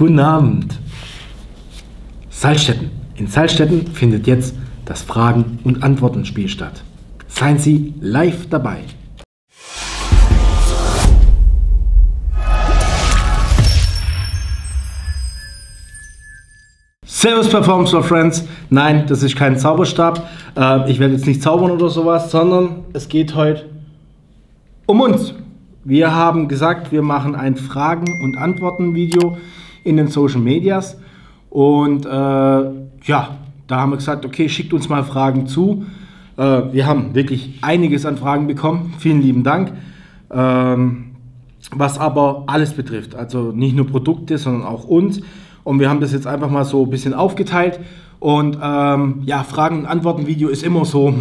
Guten Abend. Salzstetten. In Salzstetten findet jetzt das Fragen- und Antworten-Spiel statt. Seien Sie live dabei. Servus Performance for Friends. Nein, das ist kein Zauberstab. Äh, ich werde jetzt nicht zaubern oder sowas, sondern es geht heute um uns. Wir haben gesagt, wir machen ein Fragen- und Antworten-Video in den Social Medias. Und äh, ja, da haben wir gesagt, okay, schickt uns mal Fragen zu. Äh, wir haben wirklich einiges an Fragen bekommen. Vielen lieben Dank. Ähm, was aber alles betrifft, also nicht nur Produkte, sondern auch uns. Und wir haben das jetzt einfach mal so ein bisschen aufgeteilt. Und ähm, ja, Fragen- und Antworten-Video ist immer so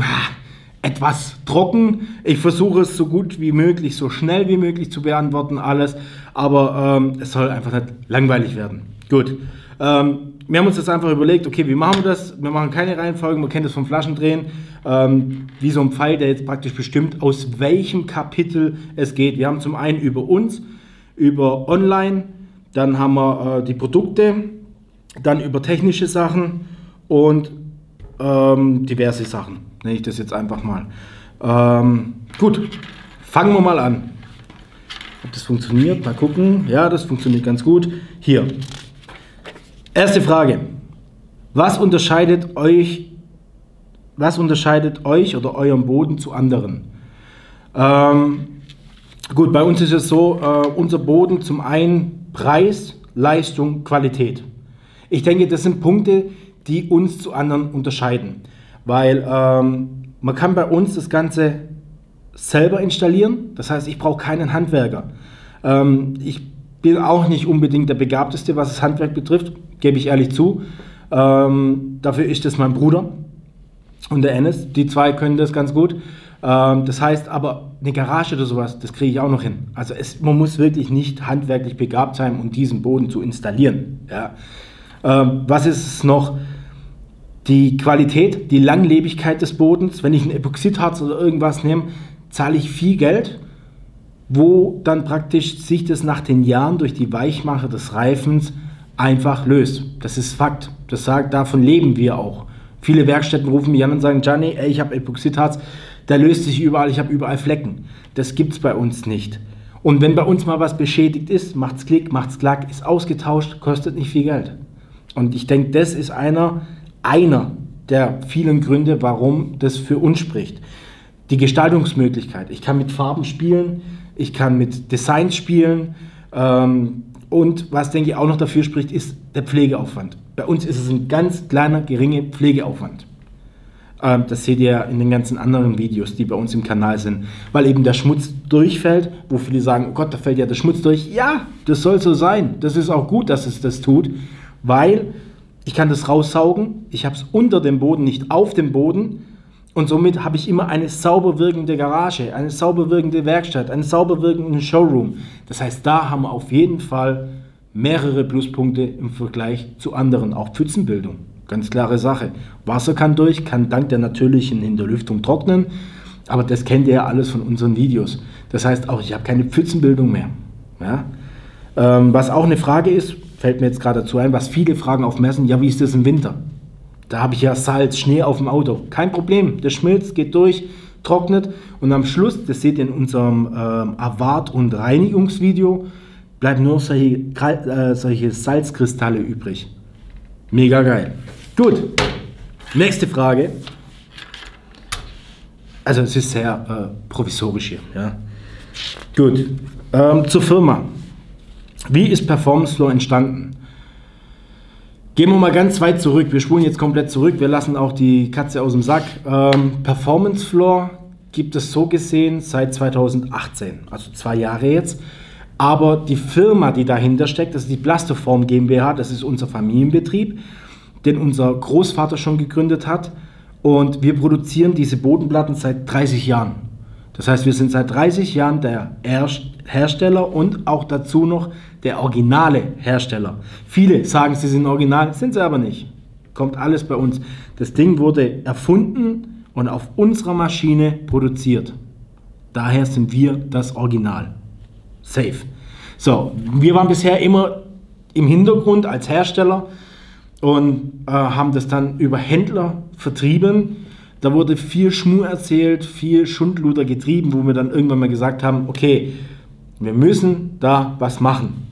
etwas trocken. Ich versuche es so gut wie möglich, so schnell wie möglich zu beantworten, alles. Aber ähm, es soll einfach nicht langweilig werden. Gut. Ähm, wir haben uns jetzt einfach überlegt, okay, wie machen wir das? Wir machen keine Reihenfolge, man kennt das vom Flaschendrehen, ähm, wie so ein Pfeil, der jetzt praktisch bestimmt, aus welchem Kapitel es geht. Wir haben zum einen über uns, über Online, dann haben wir äh, die Produkte, dann über technische Sachen und ähm, diverse Sachen. Nenne ich das jetzt einfach mal. Ähm, gut, fangen wir mal an. Ob das funktioniert? Mal gucken. Ja, das funktioniert ganz gut. Hier, Erste Frage. Was unterscheidet euch, was unterscheidet euch oder euren Boden zu anderen? Ähm, gut, bei uns ist es so, äh, unser Boden zum einen Preis, Leistung, Qualität. Ich denke, das sind Punkte, die uns zu anderen unterscheiden, weil ähm, man kann bei uns das Ganze selber installieren. Das heißt, ich brauche keinen Handwerker. Ähm, ich bin auch nicht unbedingt der Begabteste, was das Handwerk betrifft, gebe ich ehrlich zu. Ähm, dafür ist es mein Bruder und der Ennis. Die zwei können das ganz gut. Ähm, das heißt aber, eine Garage oder sowas, das kriege ich auch noch hin. Also es, man muss wirklich nicht handwerklich begabt sein, um diesen Boden zu installieren. Ja. Ähm, was ist es noch? Die Qualität, die Langlebigkeit des Bodens. Wenn ich ein Epoxidharz oder irgendwas nehme, zahle ich viel Geld wo dann praktisch sich das nach den Jahren durch die Weichmacher des Reifens einfach löst. Das ist Fakt. Das sagt, davon leben wir auch. Viele Werkstätten rufen mich an und sagen, Gianni, ey, ich habe Epoxidharz, der löst sich überall, ich habe überall Flecken. Das gibt es bei uns nicht. Und wenn bei uns mal was beschädigt ist, macht's Klick, macht's Klack, ist ausgetauscht, kostet nicht viel Geld. Und ich denke, das ist einer, einer der vielen Gründe, warum das für uns spricht. Die Gestaltungsmöglichkeit. Ich kann mit Farben spielen, ich kann mit Designs spielen. Ähm, und was, denke ich, auch noch dafür spricht, ist der Pflegeaufwand. Bei uns ist es ein ganz kleiner, geringer Pflegeaufwand. Ähm, das seht ihr in den ganzen anderen Videos, die bei uns im Kanal sind. Weil eben der Schmutz durchfällt, wo viele sagen, oh Gott, da fällt ja der Schmutz durch. Ja, das soll so sein. Das ist auch gut, dass es das tut, weil ich kann das raussaugen. Ich habe es unter dem Boden, nicht auf dem Boden. Und somit habe ich immer eine sauber wirkende Garage, eine sauber wirkende Werkstatt, einen sauber wirkenden Showroom. Das heißt, da haben wir auf jeden Fall mehrere Pluspunkte im Vergleich zu anderen. Auch Pfützenbildung, ganz klare Sache. Wasser kann durch, kann dank der natürlichen Hinterlüftung trocknen. Aber das kennt ihr ja alles von unseren Videos. Das heißt auch, ich habe keine Pfützenbildung mehr. Ja? Ähm, was auch eine Frage ist, fällt mir jetzt gerade dazu ein, was viele fragen auf Messen, ja, wie ist das im Winter? Da habe ich ja Salz, Schnee auf dem Auto. Kein Problem. Der schmilzt, geht durch, trocknet und am Schluss, das seht ihr in unserem ähm, Erwart- und Reinigungsvideo, bleiben nur solche, äh, solche Salzkristalle übrig. Mega geil. Gut, nächste Frage. Also es ist sehr äh, provisorisch hier. Ja. Gut, ähm, zur Firma. Wie ist Performance Flow entstanden? Gehen wir mal ganz weit zurück. Wir spulen jetzt komplett zurück. Wir lassen auch die Katze aus dem Sack. Ähm, Performance Floor gibt es so gesehen seit 2018, also zwei Jahre jetzt. Aber die Firma, die dahinter steckt, das ist die Plastoform GmbH, das ist unser Familienbetrieb, den unser Großvater schon gegründet hat. Und wir produzieren diese Bodenplatten seit 30 Jahren. Das heißt, wir sind seit 30 Jahren der Hersteller und auch dazu noch der originale Hersteller. Viele sagen, sie sind original, sind sie aber nicht. Kommt alles bei uns. Das Ding wurde erfunden und auf unserer Maschine produziert. Daher sind wir das Original. Safe. So, wir waren bisher immer im Hintergrund als Hersteller und äh, haben das dann über Händler vertrieben. Da wurde viel Schmuh erzählt, viel Schundluder getrieben, wo wir dann irgendwann mal gesagt haben, okay, wir müssen da was machen.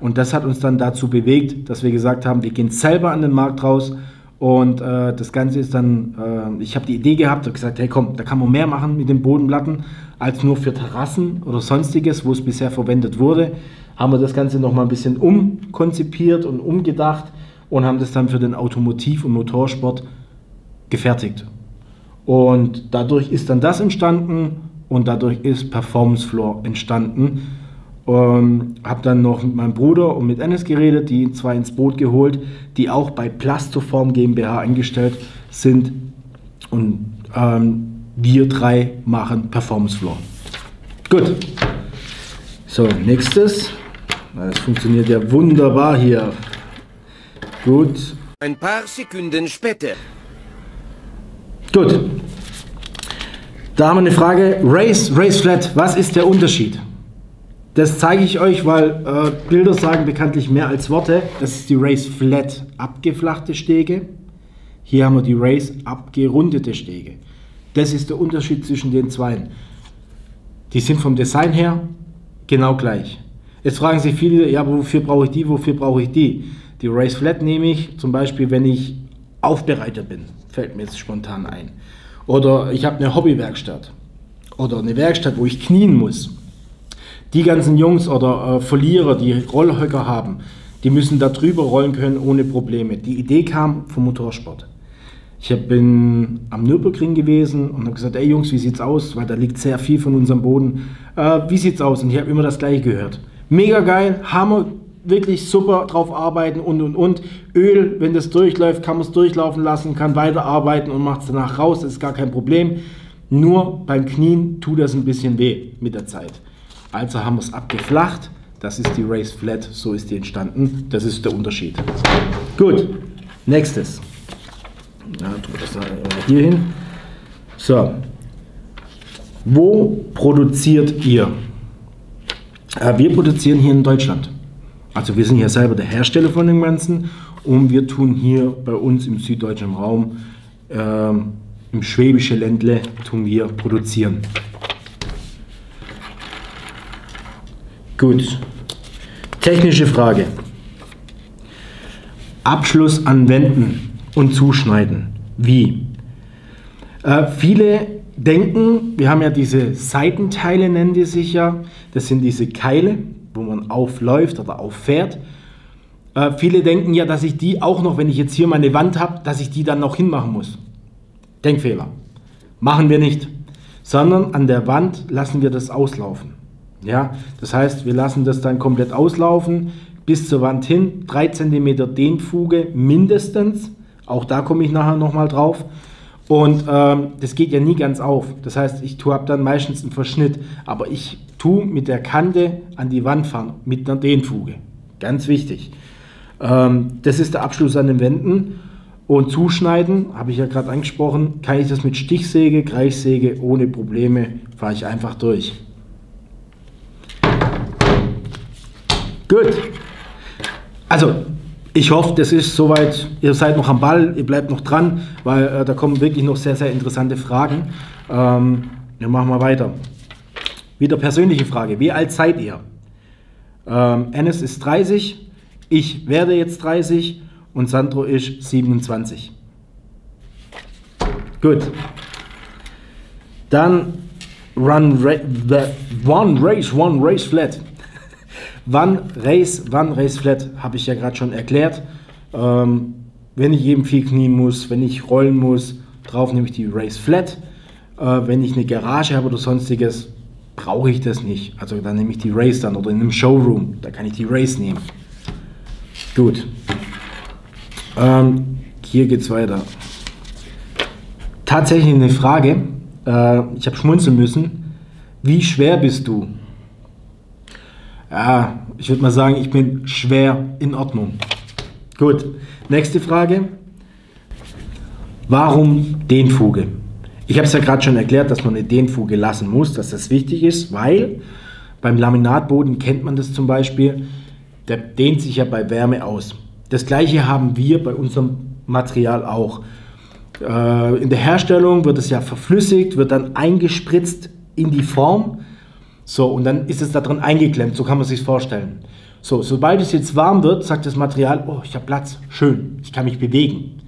Und das hat uns dann dazu bewegt, dass wir gesagt haben, wir gehen selber an den Markt raus. Und äh, das Ganze ist dann, äh, ich habe die Idee gehabt und gesagt, hey komm, da kann man mehr machen mit den Bodenplatten als nur für Terrassen oder sonstiges, wo es bisher verwendet wurde. Haben wir das Ganze nochmal ein bisschen umkonzipiert und umgedacht und haben das dann für den Automotiv- und Motorsport gefertigt. Und dadurch ist dann das entstanden und dadurch ist Performance Floor entstanden. Ähm, habe dann noch mit meinem Bruder und mit Ennis geredet, die zwei ins Boot geholt, die auch bei Plastoform GmbH eingestellt sind. Und ähm, wir drei machen Performance Floor. Gut. So, nächstes. Das funktioniert ja wunderbar hier. Gut. Ein paar Sekunden später. Gut. Da haben wir eine Frage. Race, Race Flat, was ist der Unterschied? Das zeige ich euch, weil äh, Bilder sagen bekanntlich mehr als Worte. Das ist die Race Flat abgeflachte Stege. Hier haben wir die Race abgerundete Stege. Das ist der Unterschied zwischen den zwei. Die sind vom Design her genau gleich. Jetzt fragen sich viele, ja, wofür brauche ich die, wofür brauche ich die? Die Race Flat nehme ich zum Beispiel, wenn ich Aufbereiter bin, fällt mir jetzt spontan ein. Oder ich habe eine Hobbywerkstatt oder eine Werkstatt, wo ich knien muss. Die ganzen Jungs oder äh, Verlierer, die Rollhöcker haben, die müssen da drüber rollen können ohne Probleme. Die Idee kam vom Motorsport. Ich bin am Nürburgring gewesen und habe gesagt, ey Jungs, wie sieht's aus? Weil da liegt sehr viel von unserem Boden. Äh, wie sieht's aus? Und ich habe immer das gleiche gehört. Mega geil, Hammer, wirklich super drauf arbeiten und und und. Öl, wenn das durchläuft, kann man es durchlaufen lassen, kann weiterarbeiten und macht es danach raus, das ist gar kein Problem. Nur beim Knien tut das ein bisschen weh mit der Zeit. Also haben wir es abgeflacht. Das ist die Race Flat, so ist die entstanden. Das ist der Unterschied. Gut, nächstes. Ja, tu das hier hin. So. Wo produziert ihr? Äh, wir produzieren hier in Deutschland. Also wir sind hier selber der Hersteller von dem Ganzen und wir tun hier bei uns im süddeutschen Raum, äh, im schwäbische Ländle, tun wir produzieren. Gut. Technische Frage. Abschluss an Wänden und Zuschneiden. Wie? Äh, viele denken, wir haben ja diese Seitenteile, nennen die sich ja. Das sind diese Keile, wo man aufläuft oder auffährt. Äh, viele denken ja, dass ich die auch noch, wenn ich jetzt hier meine Wand habe, dass ich die dann noch hinmachen muss. Denkfehler. Machen wir nicht. Sondern an der Wand lassen wir das auslaufen. Ja, das heißt, wir lassen das dann komplett auslaufen bis zur Wand hin, 3 cm Dehnfuge mindestens. Auch da komme ich nachher nochmal drauf. Und ähm, das geht ja nie ganz auf. Das heißt, ich habe dann meistens einen Verschnitt, aber ich tue mit der Kante an die Wand fahren, mit einer Dehnfuge. Ganz wichtig. Ähm, das ist der Abschluss an den Wänden. Und zuschneiden, habe ich ja gerade angesprochen, kann ich das mit Stichsäge, Kreichsäge ohne Probleme, fahre ich einfach durch. Gut. Also, ich hoffe, das ist soweit, ihr seid noch am Ball, ihr bleibt noch dran, weil äh, da kommen wirklich noch sehr, sehr interessante Fragen. Ähm, wir machen mal weiter. Wieder persönliche Frage. Wie alt seid ihr? Ähm, Ennis ist 30, ich werde jetzt 30 und Sandro ist 27. Gut. Dann Run, One Race, One Race Flat. Wann Race, wann Race Flat, habe ich ja gerade schon erklärt. Ähm, wenn ich eben viel knien muss, wenn ich rollen muss, drauf nehme ich die Race Flat. Äh, wenn ich eine Garage habe oder sonstiges, brauche ich das nicht. Also dann nehme ich die Race dann oder in einem Showroom, da kann ich die Race nehmen. Gut. Ähm, hier geht es weiter. Tatsächlich eine Frage. Äh, ich habe schmunzeln müssen. Wie schwer bist du? Ja, ich würde mal sagen, ich bin schwer in Ordnung. Gut, nächste Frage. Warum Dehnfuge? Ich habe es ja gerade schon erklärt, dass man eine Dehnfuge lassen muss, dass das wichtig ist, weil beim Laminatboden kennt man das zum Beispiel, der dehnt sich ja bei Wärme aus. Das gleiche haben wir bei unserem Material auch. Äh, in der Herstellung wird es ja verflüssigt, wird dann eingespritzt in die Form. So, und dann ist es da drin eingeklemmt, so kann man sich vorstellen. So, sobald es jetzt warm wird, sagt das Material, oh, ich habe Platz, schön, ich kann mich bewegen.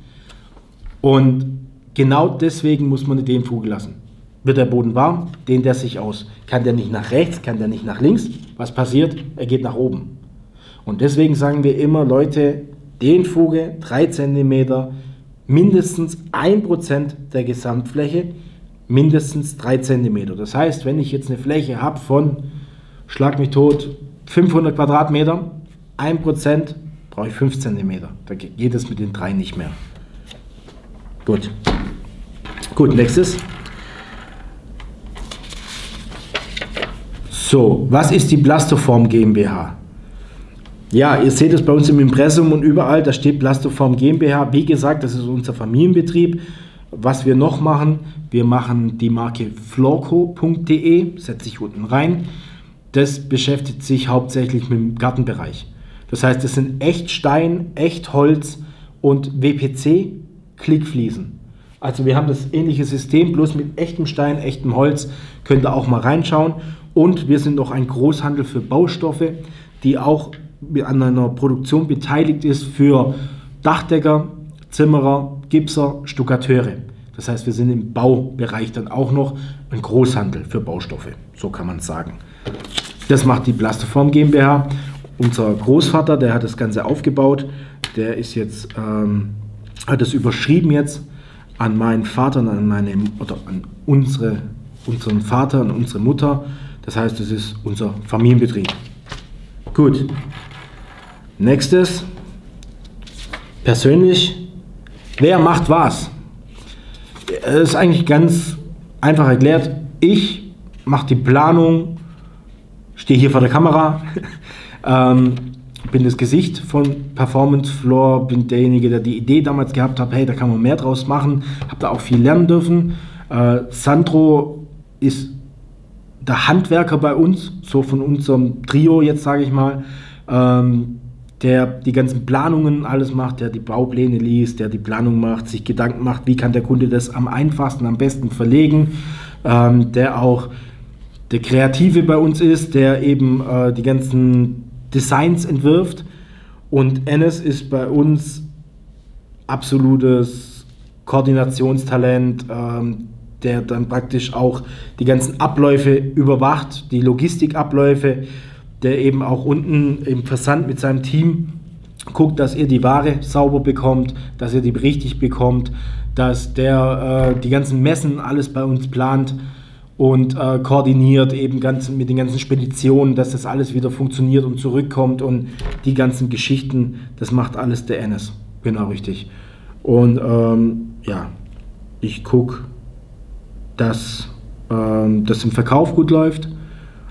Und genau deswegen muss man eine Dehnfuge lassen. Wird der Boden warm, dehnt er sich aus. Kann der nicht nach rechts, kann der nicht nach links. Was passiert? Er geht nach oben. Und deswegen sagen wir immer, Leute, Dehnfuge 3 cm, mindestens 1% der Gesamtfläche, mindestens 3 cm. Das heißt, wenn ich jetzt eine Fläche habe von, schlag mich tot, 500 Quadratmeter, 1% brauche ich 5 cm. Da geht es mit den 3 nicht mehr. Gut. Gut, nächstes. So, was ist die Blastoform GmbH? Ja, ihr seht es bei uns im Impressum und überall, da steht Blastoform GmbH. Wie gesagt, das ist unser Familienbetrieb. Was wir noch machen, wir machen die Marke florco.de, setze ich unten rein. Das beschäftigt sich hauptsächlich mit dem Gartenbereich. Das heißt, es sind Echtstein, Echtholz und WPC Klickfliesen. Also wir haben das ähnliche System, bloß mit echtem Stein, echtem Holz. Könnt ihr auch mal reinschauen. Und wir sind noch ein Großhandel für Baustoffe, die auch an einer Produktion beteiligt ist für Dachdecker, Zimmerer, Gipser, Stuckateure. Das heißt, wir sind im Baubereich dann auch noch ein Großhandel für Baustoffe. So kann man sagen. Das macht die Plasteform GmbH. Unser Großvater, der hat das Ganze aufgebaut. Der ist jetzt, ähm, hat es überschrieben jetzt an meinen Vater und an meine, oder an unsere, unseren Vater und unsere Mutter. Das heißt, es ist unser Familienbetrieb. Gut. Nächstes. Persönlich. Wer macht was? Es ist eigentlich ganz einfach erklärt. Ich mache die Planung, stehe hier vor der Kamera, ähm, bin das Gesicht von Performance Floor, bin derjenige, der die Idee damals gehabt hat, hey, da kann man mehr draus machen, habe da auch viel lernen dürfen. Äh, Sandro ist der Handwerker bei uns, so von unserem Trio jetzt sage ich mal, ähm, der die ganzen Planungen alles macht, der die Baupläne liest, der die Planung macht, sich Gedanken macht, wie kann der Kunde das am einfachsten, am besten verlegen, ähm, der auch der Kreative bei uns ist, der eben äh, die ganzen Designs entwirft. Und Ennis ist bei uns absolutes Koordinationstalent, ähm, der dann praktisch auch die ganzen Abläufe überwacht, die Logistikabläufe, der eben auch unten im Versand mit seinem Team guckt, dass ihr die Ware sauber bekommt, dass ihr die richtig bekommt, dass der äh, die ganzen Messen alles bei uns plant und äh, koordiniert eben ganz mit den ganzen Speditionen, dass das alles wieder funktioniert und zurückkommt und die ganzen Geschichten, das macht alles der Ennis. Genau richtig. Und ähm, ja, ich gucke, dass ähm, das im Verkauf gut läuft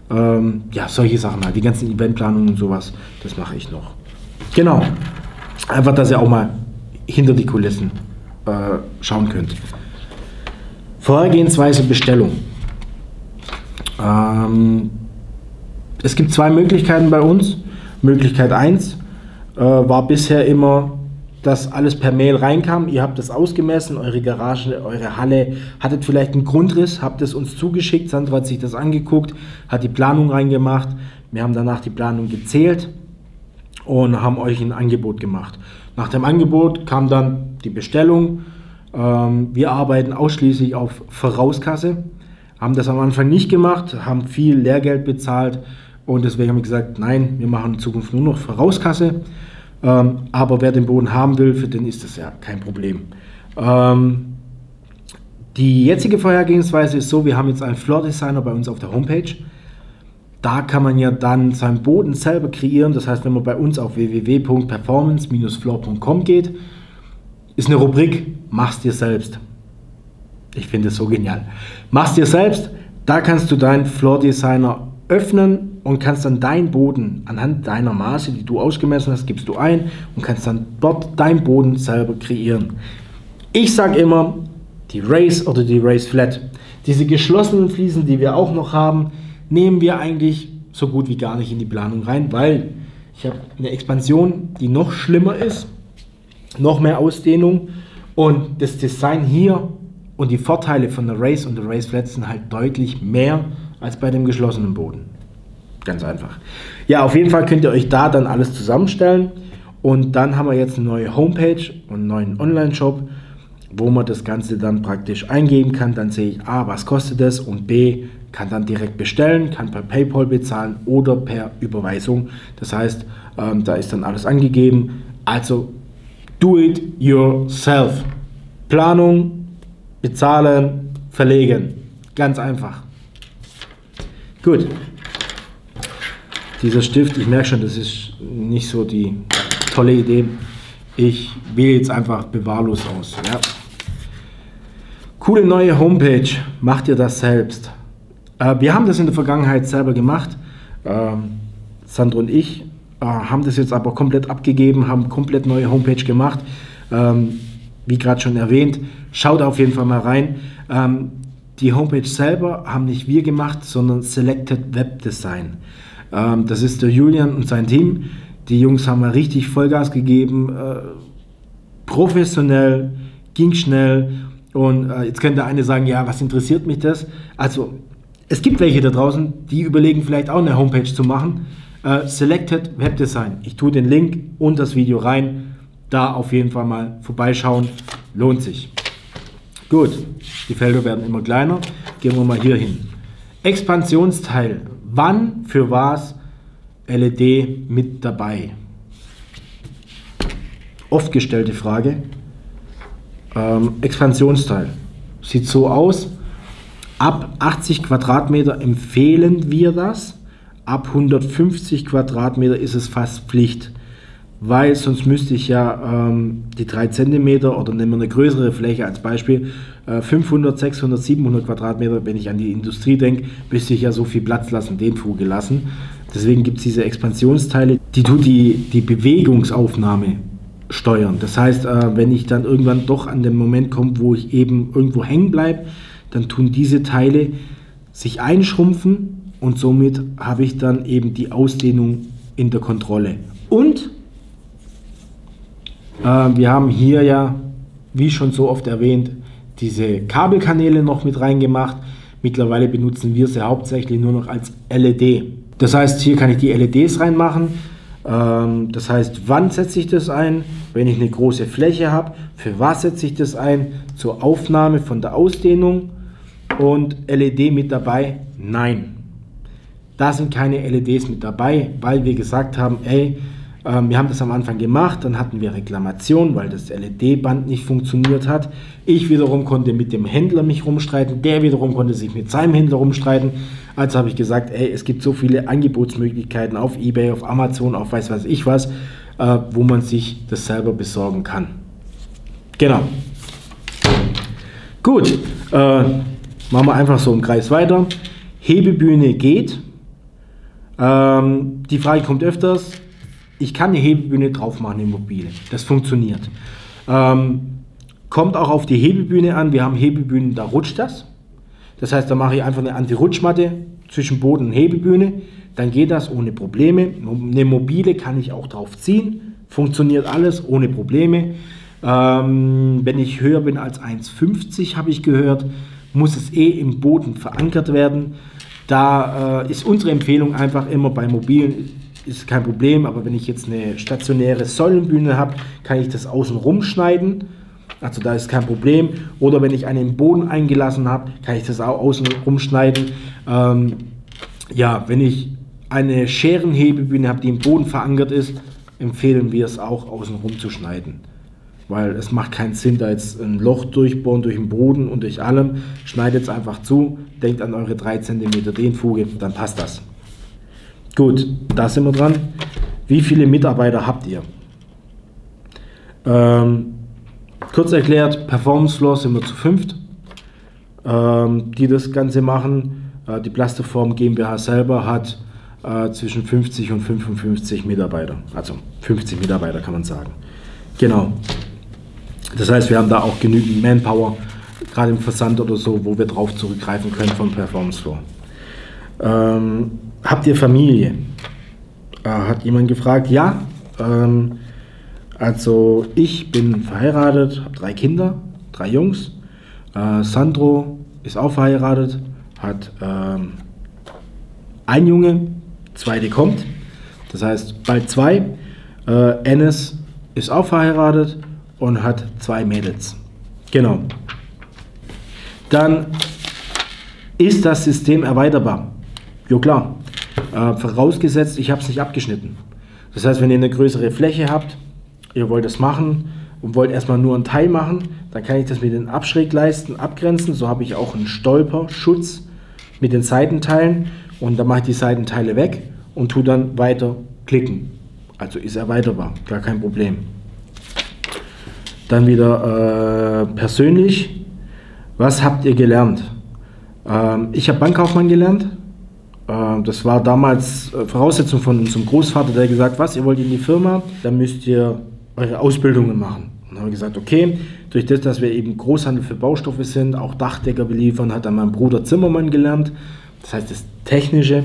ähm, ja, solche Sachen halt, die ganzen Eventplanungen und sowas, das mache ich noch. Genau. Einfach, dass ihr auch mal hinter die Kulissen äh, schauen könnt. Vorgehensweise Bestellung. Ähm, es gibt zwei Möglichkeiten bei uns. Möglichkeit 1 äh, war bisher immer dass alles per Mail reinkam. Ihr habt das ausgemessen, eure Garage, eure Halle, hattet vielleicht einen Grundriss, habt es uns zugeschickt. Sandra hat sich das angeguckt, hat die Planung reingemacht. Wir haben danach die Planung gezählt und haben euch ein Angebot gemacht. Nach dem Angebot kam dann die Bestellung. Ähm, wir arbeiten ausschließlich auf Vorauskasse, haben das am Anfang nicht gemacht, haben viel Lehrgeld bezahlt und deswegen haben wir gesagt, nein, wir machen in Zukunft nur noch Vorauskasse. Ähm, aber wer den Boden haben will, für den ist das ja kein Problem. Ähm, die jetzige Vorhergehensweise ist so, wir haben jetzt einen Floor Designer bei uns auf der Homepage. Da kann man ja dann seinen Boden selber kreieren. Das heißt, wenn man bei uns auf www.performance-floor.com geht, ist eine Rubrik Mach's dir selbst. Ich finde es so genial. Mach's dir selbst. Da kannst du deinen Floor Designer öffnen und kannst dann deinen Boden anhand deiner Maße, die du ausgemessen hast, gibst du ein und kannst dann dort deinen Boden selber kreieren. Ich sage immer, die Race oder die Race Flat. Diese geschlossenen Fliesen, die wir auch noch haben, nehmen wir eigentlich so gut wie gar nicht in die Planung rein, weil Ich habe eine Expansion, die noch schlimmer ist, noch mehr Ausdehnung und das Design hier und die Vorteile von der Race und der Race Flat sind halt deutlich mehr als bei dem geschlossenen Boden. Ganz einfach. Ja, auf jeden Fall könnt ihr euch da dann alles zusammenstellen. Und dann haben wir jetzt eine neue Homepage und einen neuen Online-Shop, wo man das Ganze dann praktisch eingeben kann. Dann sehe ich, A, was kostet es und B, kann dann direkt bestellen, kann per PayPal bezahlen oder per Überweisung. Das heißt, ähm, da ist dann alles angegeben. Also, do it yourself. Planung, bezahlen, verlegen. Ganz einfach. Gut. Dieser Stift, ich merke schon, das ist nicht so die tolle Idee. Ich wähle jetzt einfach bewahrlos aus. Ja. Coole neue Homepage. Macht ihr das selbst? Äh, wir haben das in der Vergangenheit selber gemacht. Ähm, Sandro und ich äh, haben das jetzt aber komplett abgegeben, haben komplett neue Homepage gemacht. Ähm, wie gerade schon erwähnt, schaut auf jeden Fall mal rein. Ähm, die Homepage selber haben nicht wir gemacht, sondern Selected Web Design. Ähm, das ist der Julian und sein Team. Die Jungs haben mal richtig Vollgas gegeben, äh, professionell, ging schnell. Und äh, jetzt könnte eine sagen, ja, was interessiert mich das? Also, es gibt welche da draußen, die überlegen vielleicht auch eine Homepage zu machen. Äh, Selected Web Design. Ich tue den Link und das Video rein. Da auf jeden Fall mal vorbeischauen. Lohnt sich. Gut, die Felder werden immer kleiner. Gehen wir mal hier hin. Expansionsteil. Wann für was LED mit dabei? Oft gestellte Frage. Ähm, Expansionsteil. Sieht so aus. Ab 80 Quadratmeter empfehlen wir das. Ab 150 Quadratmeter ist es fast Pflicht, weil sonst müsste ich ja ähm, die 3 cm oder nehmen wir eine größere Fläche als Beispiel, äh, 500, 600, 700 Quadratmeter, wenn ich an die Industrie denke, müsste ich ja so viel Platz lassen, den Fuge lassen. Deswegen gibt es diese Expansionsteile, die tut die, die Bewegungsaufnahme steuern. Das heißt, äh, wenn ich dann irgendwann doch an den Moment komme, wo ich eben irgendwo hängen bleibe, dann tun diese Teile sich einschrumpfen und somit habe ich dann eben die Ausdehnung in der Kontrolle. Und wir haben hier ja, wie schon so oft erwähnt, diese Kabelkanäle noch mit reingemacht. Mittlerweile benutzen wir sie hauptsächlich nur noch als LED. Das heißt, hier kann ich die LEDs reinmachen. Ähm, das heißt, wann setze ich das ein? Wenn ich eine große Fläche habe, für was setze ich das ein? Zur Aufnahme von der Ausdehnung und LED mit dabei? Nein. Da sind keine LEDs mit dabei, weil wir gesagt haben, ey, wir haben das am Anfang gemacht, dann hatten wir Reklamation, weil das LED-Band nicht funktioniert hat. Ich wiederum konnte mit dem Händler mich rumstreiten, der wiederum konnte sich mit seinem Händler rumstreiten. Also habe ich gesagt, ey, es gibt so viele Angebotsmöglichkeiten auf eBay, auf Amazon, auf weiß was ich was, äh, wo man sich das selber besorgen kann. Genau. Gut, äh, machen wir einfach so im Kreis weiter. Hebebühne geht. Ähm, die Frage kommt öfters, ich kann eine Hebebühne drauf machen im Mobile. Das funktioniert. Ähm, kommt auch auf die Hebebühne an. Wir haben Hebebühnen, da rutscht das. Das heißt, da mache ich einfach eine Anti-Rutschmatte zwischen Boden und Hebebühne. Dann geht das ohne Probleme. Eine mobile kann ich auch drauf ziehen. Funktioniert alles ohne Probleme. Ähm, wenn ich höher bin als 1,50 habe ich gehört, muss es eh im Boden verankert werden. Da äh, ist unsere Empfehlung einfach immer bei mobilen ist kein Problem, aber wenn ich jetzt eine stationäre Säulenbühne habe, kann ich das außen rumschneiden. Also da ist kein Problem. Oder wenn ich einen Boden eingelassen habe, kann ich das auch außen rumschneiden. Ähm, ja, wenn ich eine Scherenhebebühne habe, die im Boden verankert ist, empfehlen wir es auch außen rum zu schneiden. Weil es macht keinen Sinn, da jetzt ein Loch durchbohren durch den Boden und durch allem. Schneidet es einfach zu, denkt an eure 3 cm Dehnfuge, dann passt das. Gut, da sind wir dran. Wie viele Mitarbeiter habt ihr? Ähm, kurz erklärt, Performance Floor sind wir zu fünft, ähm, die das Ganze machen. Äh, die Plastiform GmbH selber hat äh, zwischen 50 und 55 Mitarbeiter. Also 50 Mitarbeiter kann man sagen. Genau. Das heißt, wir haben da auch genügend Manpower, gerade im Versand oder so, wo wir drauf zurückgreifen können von Performance Floor. Ähm, habt ihr Familie? äh, hat jemand gefragt, ja, ähm, also ich bin verheiratet, habe drei Kinder, drei Jungs. Äh, Sandro ist auch verheiratet, hat ähm, ein Junge, zweite kommt, das heißt bald zwei. Äh, Enes ist auch verheiratet und hat zwei Mädels. Genau. Dann ist das System erweiterbar. Jo klar. Äh, vorausgesetzt, ich habe es nicht abgeschnitten. Das heißt, wenn ihr eine größere Fläche habt, ihr wollt es machen und wollt erstmal nur einen Teil machen, dann kann ich das mit den Abschrägleisten abgrenzen. So habe ich auch einen Stolperschutz mit den Seitenteilen und dann mache ich die Seitenteile weg und tue dann weiter klicken. Also ist erweiterbar, gar kein Problem. Dann wieder äh, persönlich. Was habt ihr gelernt? Ähm, ich habe Bankkaufmann gelernt. Ähm, das war damals äh, Voraussetzung von unserem Großvater, der gesagt was, ihr wollt in die Firma, dann müsst ihr eure Ausbildungen machen. Und dann haben wir gesagt, okay, durch das, dass wir eben Großhandel für Baustoffe sind, auch Dachdecker beliefern, hat dann mein Bruder Zimmermann gelernt. Das heißt das Technische.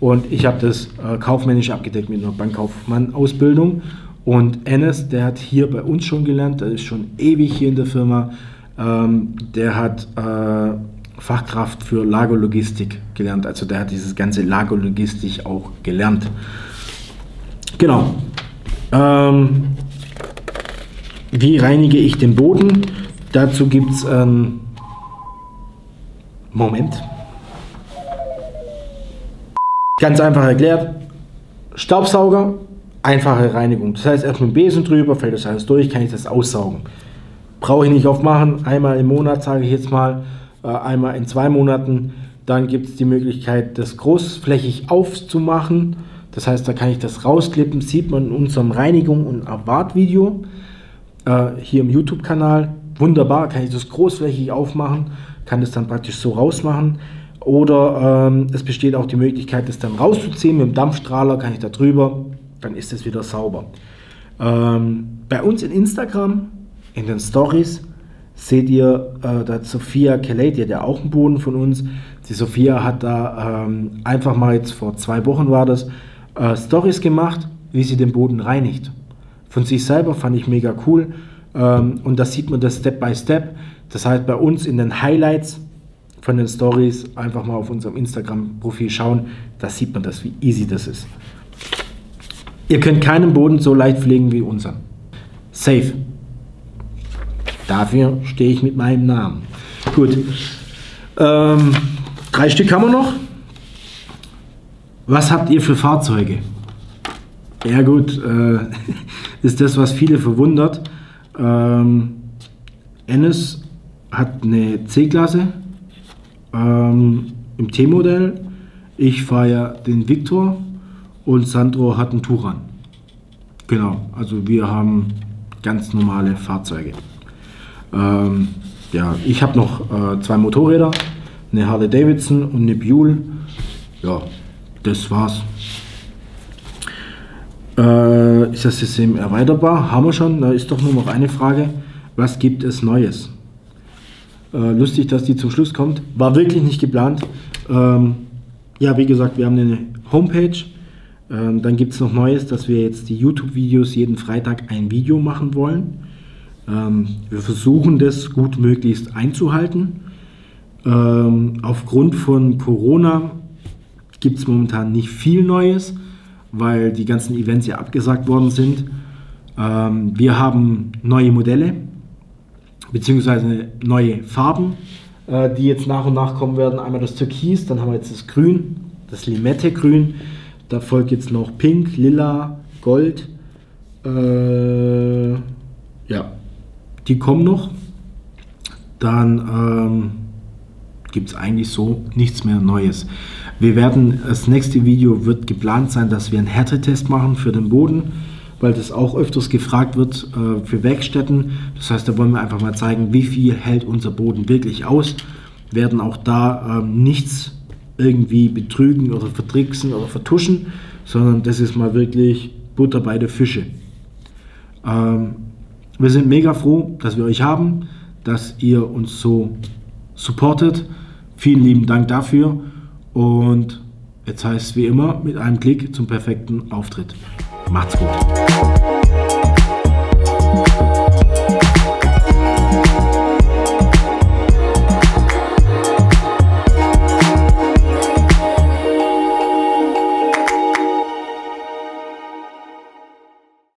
Und ich habe das äh, kaufmännisch abgedeckt mit einer Bankkaufmann-Ausbildung. Und Ennis, der hat hier bei uns schon gelernt, der ist schon ewig hier in der Firma. Ähm, der hat äh, Fachkraft für Lagerlogistik gelernt. Also der hat dieses ganze Lagerlogistik auch gelernt. Genau. Ähm, wie reinige ich den Boden? Dazu gibt es ähm, Moment. Ganz einfach erklärt. Staubsauger, einfache Reinigung. Das heißt, erst mit dem Besen drüber, fällt das alles durch, kann ich das aussaugen. Brauche ich nicht oft machen, einmal im Monat, sage ich jetzt mal, einmal in zwei Monaten. Dann gibt es die Möglichkeit, das großflächig aufzumachen. Das heißt, da kann ich das rausklippen, sieht man in unserem Reinigung- und Abwart-Video äh, hier im YouTube-Kanal. Wunderbar, kann ich das großflächig aufmachen, kann das dann praktisch so rausmachen. Oder ähm, es besteht auch die Möglichkeit, das dann rauszuziehen. Mit dem Dampfstrahler kann ich da drüber, dann ist es wieder sauber. Ähm, bei uns in Instagram, in den Stories, seht ihr äh, da Sophia Kelly, die hat ja auch einen Boden von uns. Die Sophia hat da ähm, einfach mal jetzt vor zwei Wochen war das, äh, Stories gemacht, wie sie den Boden reinigt. Von sich selber fand ich mega cool. Ähm, und da sieht man das Step by Step. Das heißt, bei uns in den Highlights von den Stories einfach mal auf unserem Instagram-Profil schauen. Da sieht man das, wie easy das ist. Ihr könnt keinen Boden so leicht pflegen wie unseren. Safe. Dafür stehe ich mit meinem Namen. Gut. Ähm, drei Stück haben wir noch. Was habt ihr für Fahrzeuge? Ja gut, äh, ist das, was viele verwundert. Ähm, Ennis hat eine C-Klasse ähm, im T-Modell. Ich fahre ja den Victor und Sandro hat einen Turan. Genau, also wir haben ganz normale Fahrzeuge. Ähm, ja, ich habe noch äh, zwei Motorräder, eine Harley Davidson und eine Buell. Ja, das war's. Äh, ist das System erweiterbar? Haben wir schon. Da ist doch nur noch eine Frage. Was gibt es Neues? Äh, lustig, dass die zum Schluss kommt. War wirklich nicht geplant. Ähm, ja, wie gesagt, wir haben eine Homepage. Ähm, dann gibt es noch Neues, dass wir jetzt die YouTube-Videos jeden Freitag ein Video machen wollen. Ähm, wir versuchen das gut möglichst einzuhalten. Ähm, aufgrund von Corona gibt es momentan nicht viel Neues, weil die ganzen Events ja abgesagt worden sind. Ähm, wir haben neue Modelle beziehungsweise neue Farben, äh, die jetzt nach und nach kommen werden. Einmal das Türkis, dann haben wir jetzt das Grün, das Limette-Grün. Da folgt jetzt noch Pink, Lila, Gold. Äh, ja, die kommen noch. Dann ähm, gibt es eigentlich so nichts mehr Neues. Wir werden, das nächste Video wird geplant sein, dass wir einen Härtetest machen für den Boden weil das auch öfters gefragt wird äh, für Werkstätten. Das heißt, da wollen wir einfach mal zeigen, wie viel hält unser Boden wirklich aus. Werden auch da ähm, nichts irgendwie betrügen oder vertricksen oder vertuschen, sondern das ist mal wirklich Butter bei der Fische. Ähm, wir sind mega froh, dass wir euch haben, dass ihr uns so supportet. Vielen lieben Dank dafür und Jetzt heißt es wie immer mit einem Klick zum perfekten Auftritt. Macht's gut.